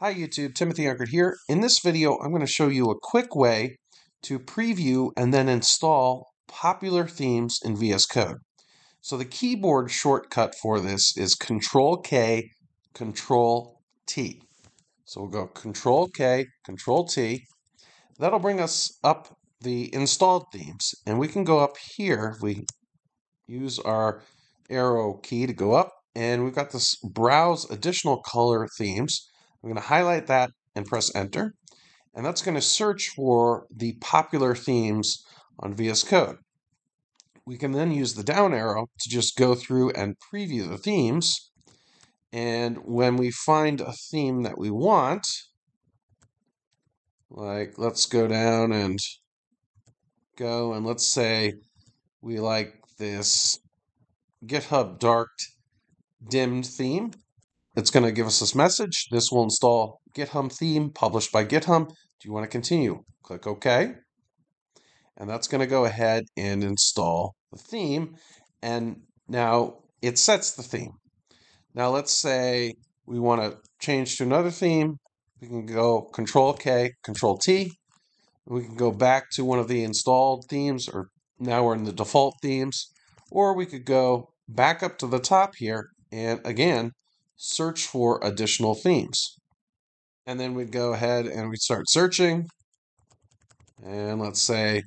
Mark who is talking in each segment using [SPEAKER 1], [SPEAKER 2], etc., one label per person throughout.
[SPEAKER 1] Hi YouTube, Timothy Unkert here. In this video, I'm going to show you a quick way to preview and then install popular themes in VS Code. So the keyboard shortcut for this is Control K, Control T. So we'll go Control K, Control T. That'll bring us up the installed themes. And we can go up here, we use our arrow key to go up, and we've got this Browse Additional Color Themes. I'm going to highlight that and press enter. And that's going to search for the popular themes on VS Code. We can then use the down arrow to just go through and preview the themes. And when we find a theme that we want, like let's go down and go and let's say we like this GitHub dark dimmed theme. It's going to give us this message. This will install GitHub theme published by GitHub. Do you want to continue? Click OK. And that's going to go ahead and install the theme. And now it sets the theme. Now let's say we want to change to another theme. We can go Control K, Control T. We can go back to one of the installed themes, or now we're in the default themes. Or we could go back up to the top here and again search for additional themes. And then we'd go ahead and we'd start searching. And let's say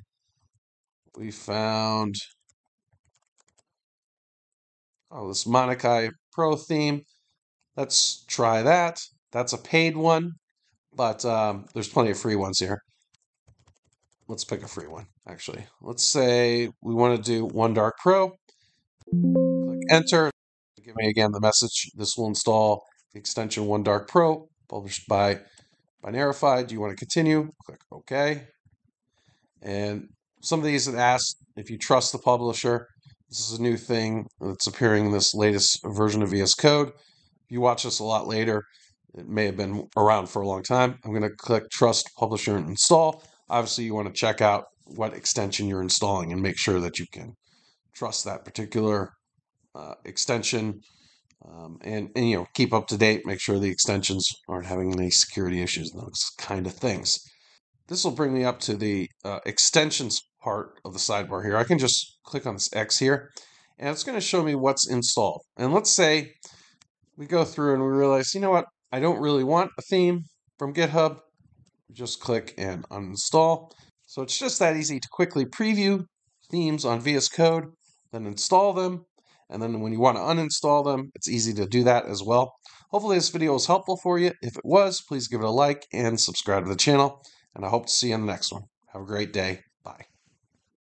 [SPEAKER 1] we found, oh, this Monokai Pro theme. Let's try that. That's a paid one, but um, there's plenty of free ones here. Let's pick a free one, actually. Let's say we want to do One Dark Pro. Click Enter. Give me again the message. This will install the extension One Dark Pro, published by Binaryify. Do you want to continue? Click OK. And some of these that ask if you trust the publisher. This is a new thing that's appearing in this latest version of VS Code. If you watch this a lot later, it may have been around for a long time. I'm going to click Trust Publisher and Install. Obviously, you want to check out what extension you're installing and make sure that you can trust that particular uh, extension, um, and, and you know keep up to date. Make sure the extensions aren't having any security issues and those kind of things. This will bring me up to the uh, extensions part of the sidebar here. I can just click on this X here, and it's going to show me what's installed. And let's say we go through and we realize, you know what, I don't really want a theme from GitHub. Just click and uninstall. So it's just that easy to quickly preview themes on VS Code, then install them, and then when you want to uninstall them, it's easy to do that as well. Hopefully this video was helpful for you. If it was, please give it a like and subscribe to the channel. And I hope to see you in the next one. Have a great day.